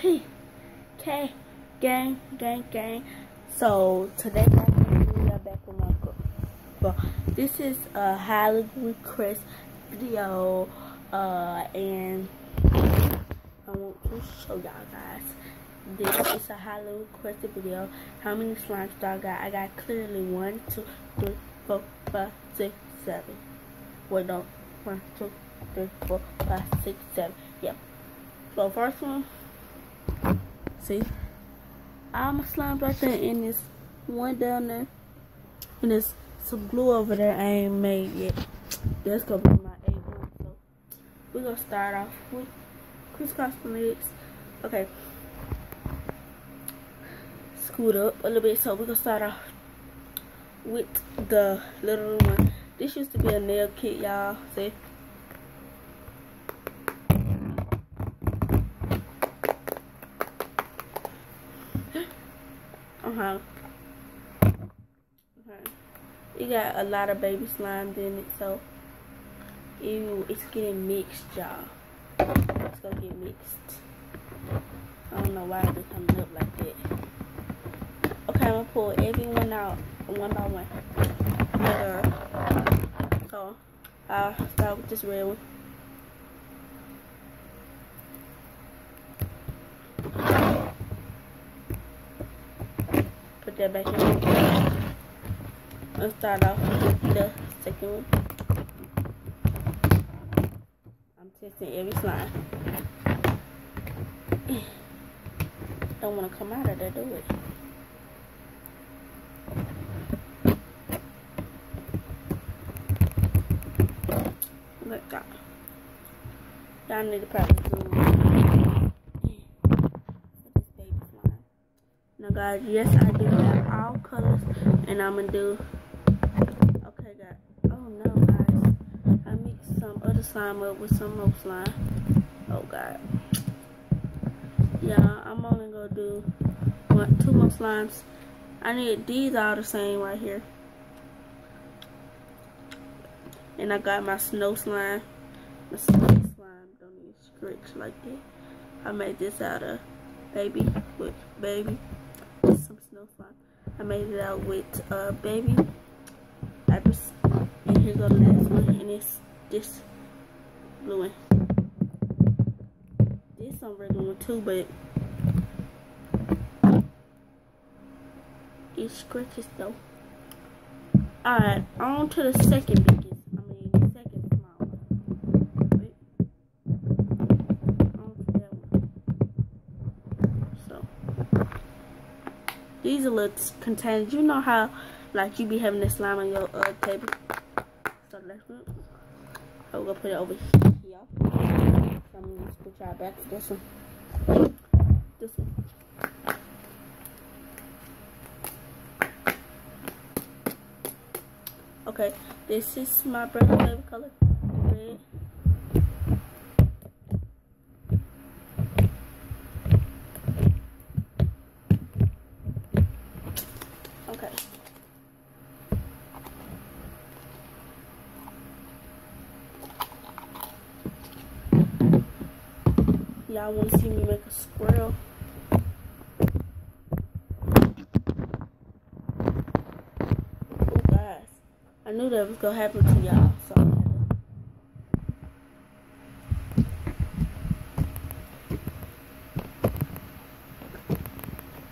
K gang gang gang. So today we are back with my girl. This is a highly request video, uh, and I want to show y'all guys. This is a highly requested video. How many slimes do I got? I got clearly one, two, three, four, five, six, seven. Wait, no, one, two, three, four, five, six, seven. Yep. So first one, see, all my slimes right there, and this one down there, and there's some glue over there I ain't made yet. That's gonna be my A. So we're gonna start off with crisscross legs. Okay. Scoot up a little bit. So we're gonna start off with the little one. This used to be a nail kit, y'all. See? Uh-huh. Okay. It got a lot of baby slimes in it, so ew, it's getting mixed, y'all. It's gonna get mixed. I don't know why it's coming up like that. Okay, I'm gonna pull everyone out one by one. So I'll start with this red one. Put that back in. Let's start off with the second one. I'm testing every slime. Don't want to come out of there, do it. Like that. Y'all need to zoom. Now guys, yes I do have all colors and I'm gonna do mixed slime up with some more slime. Oh god. Yeah, I'm only gonna do one two more slimes. I need these all the same right here. And I got my snow slime. My snow slime don't need scratch like that. I made this out of baby with baby. Some snow slime. I made it out with uh baby. I just and here's the last one and it's this blue one. This some regular one too, but it scratches though. Alright, on to the second biggest. I mean, the second small one. On to that one. So, these are little containers. You know how, like, you be having the slime on your uh, table. So, let's go. I'm gonna put it over here. So, I'm back to this one. This one. Okay, this is my brother's favorite color, red. Okay. Y'all want to see me make a squirrel? Oh, guys. I knew that was gonna happen to y'all, so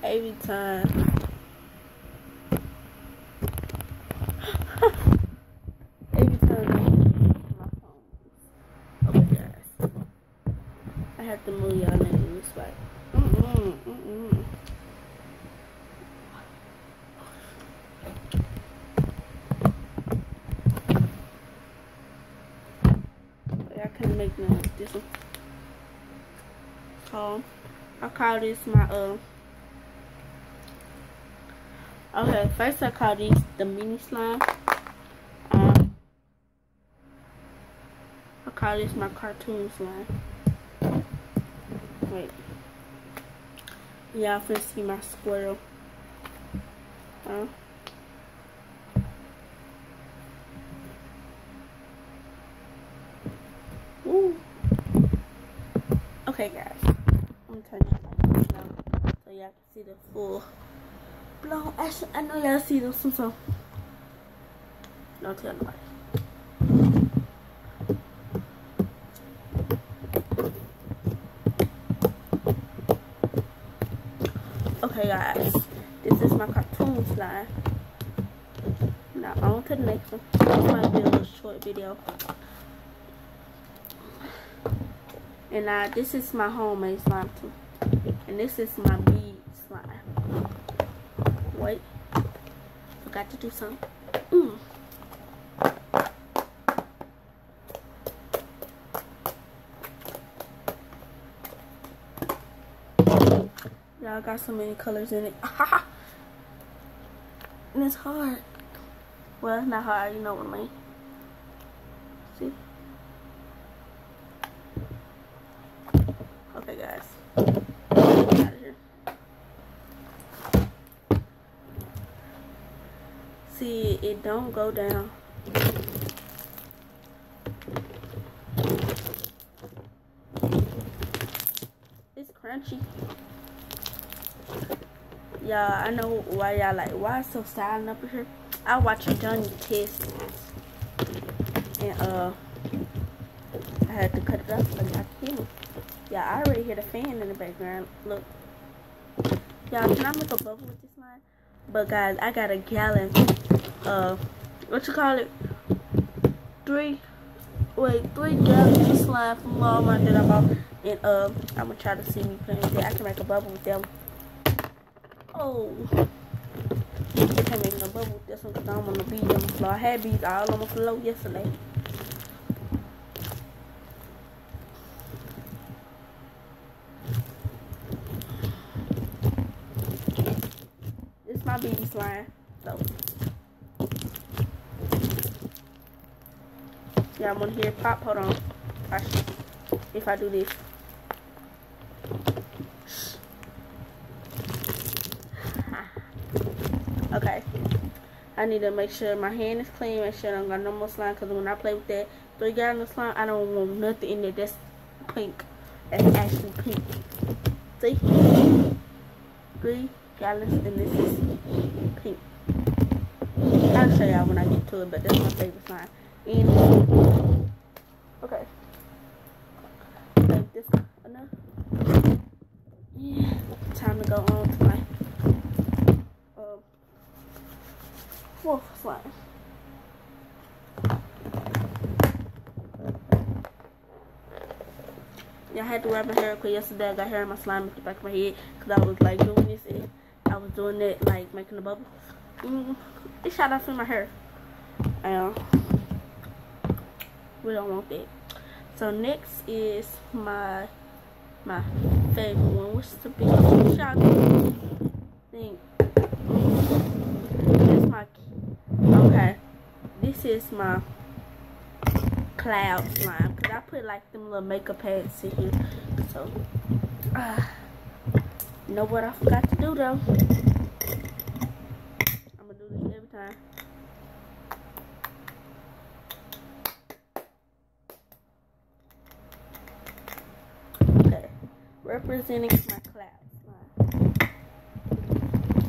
every time. every time I my phone. Okay, guys. I have to move y'all in this way. Mm-mm, mm-mm. Make no this one. So I call this my uh Okay, first I call these the mini slime. Um I call this my cartoon slime. Wait. Y'all finna see my squirrel. Uh, Okay, guys. I'm turning it so y'all can see the full blown. Actually, I know y'all see this one, so don't tell nobody. Okay guys, this is my cartoon slide. Now on to the next one. This might be a little short video. And now this is my homemade slime too. And this is my bead slime. Wait. Forgot to do something. Mm. Y'all got so many colors in it. and it's hard. Well, not hard, you know what I mean. See? Okay, guys. See, it don't go down. It's crunchy. Yeah, I know why y'all like, why so silent up here. I watch Johnny test and uh I had to cut it up so y'all can hear Yeah, I already hear the fan in the background. Look. Y'all, can I make a bubble with this line? But guys, I got a gallon of what you call it? Three wait, three gallons of slime from Walmart that I bought. And uh I'm gonna try to see me playing with it. I can make a bubble with them. Oh I can't make no bubble with this one because I don't want to bees on the floor. I had bees all on the floor yesterday. This is my baby slime. So I'm to hear pop? Hold on. If I do this. Okay. I need to make sure my hand is clean, make sure I don't got no more slime, because when I play with that three gallon of slime, I don't want nothing in there that's pink. That's actually pink. See? Three gallons, and this is pink. I'll show y'all when I get to it, but that's my favorite slime. And, okay. Like this enough. Yeah. Time to go on to my wolf slime. Yeah, I had to wrap my hair because yesterday I got hair in my slime at the back of my head because I was like doing this and I was doing it like making a bubble. Mm, it shot off in my hair. And we don't want that. So next is my my favorite one, is the big chocolate thing. That's my Okay, this is my cloud slime because I put like them little makeup pads in here. So, uh, know what I forgot to do though? I'm gonna do this every time. Okay, representing my cloud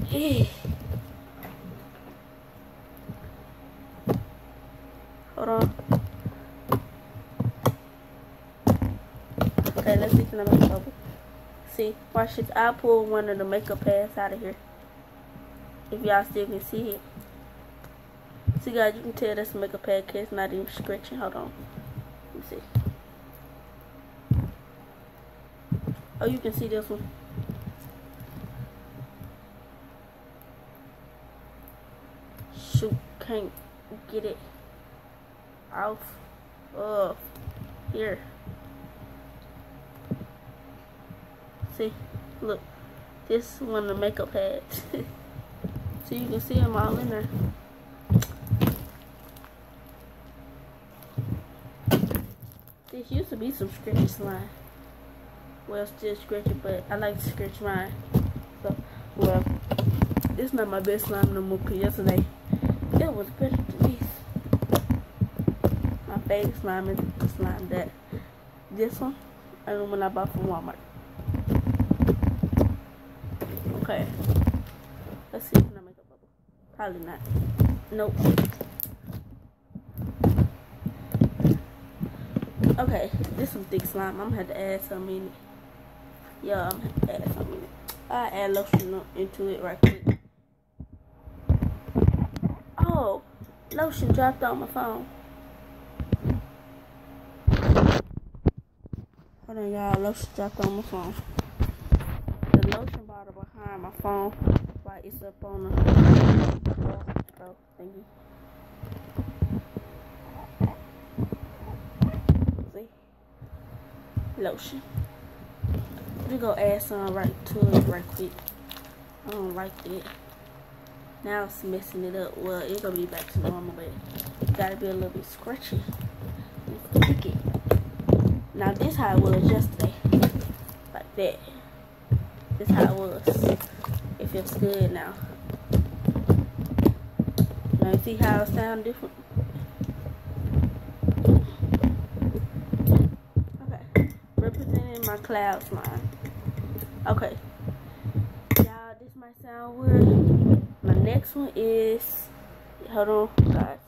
slime. Hold on. Okay, let's see if I make a bubble. See, watch this. I'll pull one of the makeup pads out of here. If y'all still can see it. See guys, you can tell that's a makeup pad it's not even scratching. Hold on. Let me see. Oh, you can see this one. Shoot, can't get it off of here. See, look, this one the makeup pads. so you can see them all in there. This used to be some scratchy slime. Well, still scratchy, but I like to scratch mine. So, well, it's not my best slime no more because yesterday it was better than this fake slime is the slime that this one and the one I bought from Walmart. Okay. Let's see if I make a bubble. Probably not. Nope. Okay, this some thick slime. I'm gonna have to add some in it. Yeah, I'm add. I add lotion into it right quick. Oh, lotion dropped on my phone. Hold on, y'all. Lotion dropped on my phone. The lotion bottle behind my phone, while it's up on the oh, thingy. See? Lotion. We go add some right to it right quick. I don't like it. Now it's messing it up. Well, it's gonna be back to normal, but it gotta be a little bit scratchy. Sticky. Now this how it was yesterday. Like that. This how it was. It feels good now. Now you see how it sounds different? Okay. Representing my clouds, slime. Okay. Y'all, this might sound weird. My next one is hold on guys.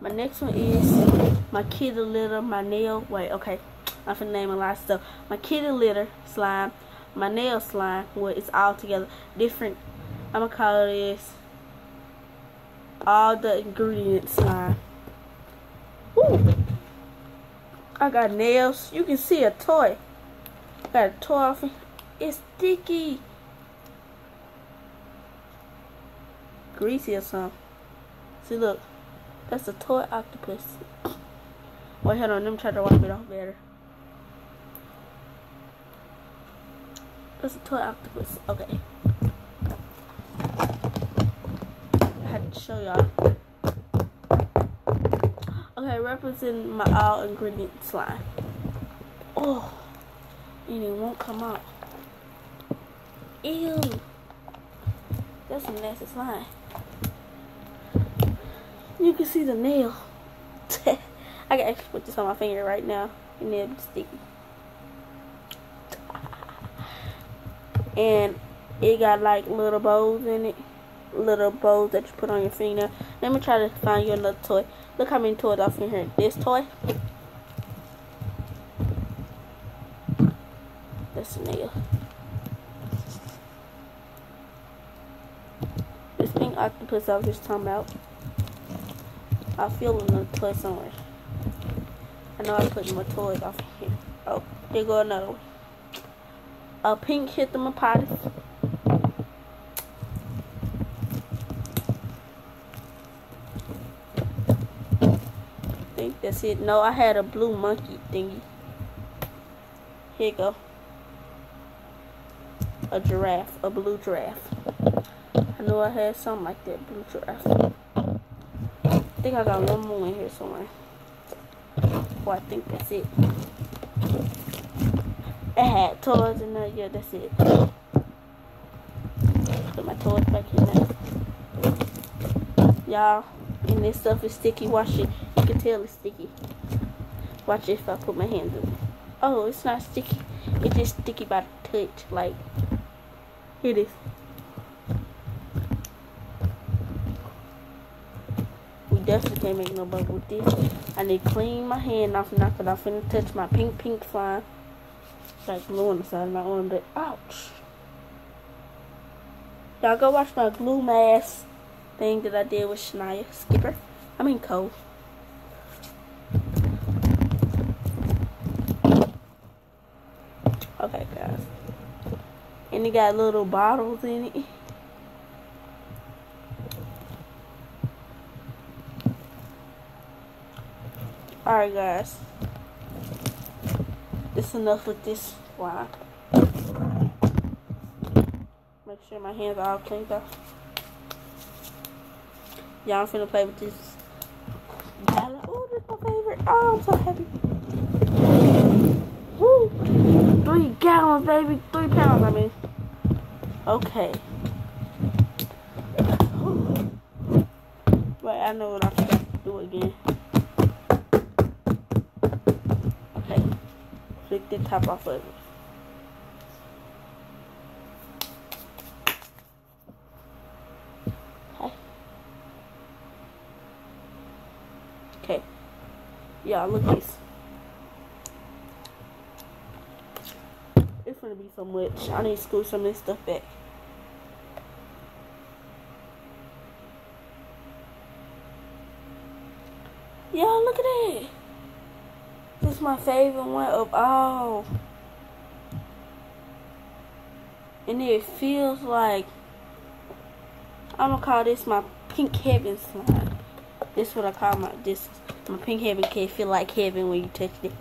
My next one is my kitty litter, my nail wait, okay. I'm finna name a lot of stuff. My kitty litter slime, my nail slime, where it's all together. Different, I'm gonna call this all the ingredients slime. Ooh. I got nails. You can see a toy. Got a toy sticky. Greasy or something. See, look. That's a toy octopus. Wait, hold on. Let me try to wipe it off better. It's a toy octopus. Okay. I had to show y'all. Okay, represent my all ingredient slime. Oh, and it won't come out. Ew. That's some nasty slime. You can see the nail. I can actually put this on my finger right now and it's sticky. and it got like little bows in it little bows that you put on your finger let me try to find you another toy look how many toys off in here this toy that's a nail this pink octopus I was just talking about I feel another toy somewhere I know I put my toys off here oh here go another one a pink hit them. I think that's it. No, I had a blue monkey thingy. Here you go. A giraffe, a blue giraffe. I know I had something like that, blue giraffe. I think I got one more in here somewhere. Well, I think that's it. I had toys in there. Yeah, that's it. Put my toys back in there. Y'all, and this stuff is sticky. Watch it. You can tell it's sticky. Watch it if I put my hands in it. Oh, it's not sticky. It's just sticky by the touch. Like, here it is. Definitely can't make no bubble with this. I need to clean my hand off now because I'm finna touch my pink pink slime It's like glue on the side of my arm, but ouch. Y'all go watch my glue mask thing that I did with Shania Skipper. I mean Cole. Okay, guys. And it got little bottles in it. Alright, guys. This enough with this slime. Make sure my hands are all cleaned up. Y'all finna play with this. Oh, this is my favorite. Oh, I'm so happy. Woo! Three gallons, baby. Three pounds, I mean. Okay. Wait, I know what I have to do again. the top off of it. Okay. Yeah, look at this. It's gonna be so much. I need to screw some of this stuff back. My favorite one of all. And it feels like, I'm gonna call this my pink heaven slime. This is what I call my, this, my pink heaven can feel like heaven when you touch it.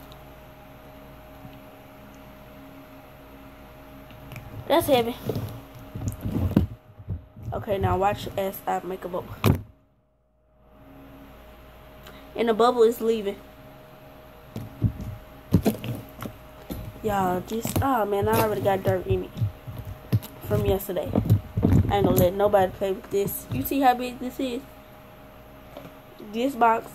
That's heavy. Okay, now watch as I make a bubble and the bubble is leaving. Y'all, this, oh man, I already got dirt in it from yesterday. I ain't gonna let nobody play with this. You see how big this is? This box.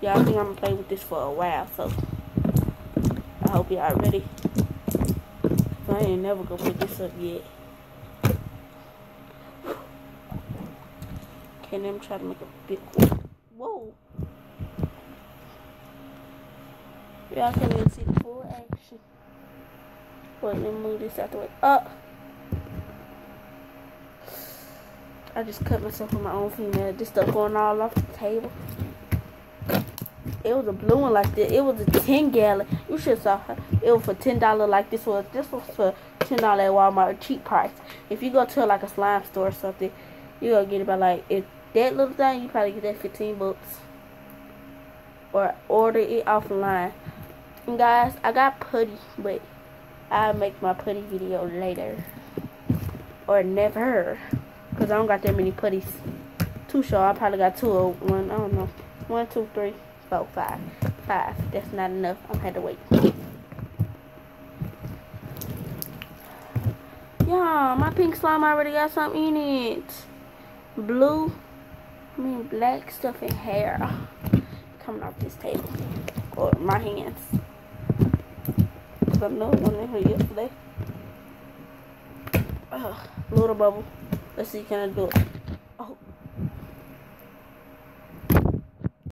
Y'all think I'm gonna play with this for a while, so I hope y'all ready. I ain't never gonna put this up yet. Okay, let me try to make a big one. Y'all can't even see the full action. Wait, let me move this out the way. Up. I just cut myself with my own finger. This stuff going all off the table. It was a blue one like this. It was a 10 gallon. You should saw her. It was for $10 like this was. This was for $10 at Walmart, cheap price. If you go to like a slime store or something, you gonna get it by like, if that little thing, you probably get that 15 bucks. Or order it offline. And guys, I got putty, but I'll make my putty video later. Or never. Because I don't got that many putties. Too sure, I probably got two or one, I don't know. One, two, three, four, five. Five. That's not enough. I'm had to wait. Yeah, my pink slime already got something in it. Blue I mean black stuff in hair coming off this table or my hands. Cause I know one in yesterday. Uh, little bubble. Let's see, can I do it?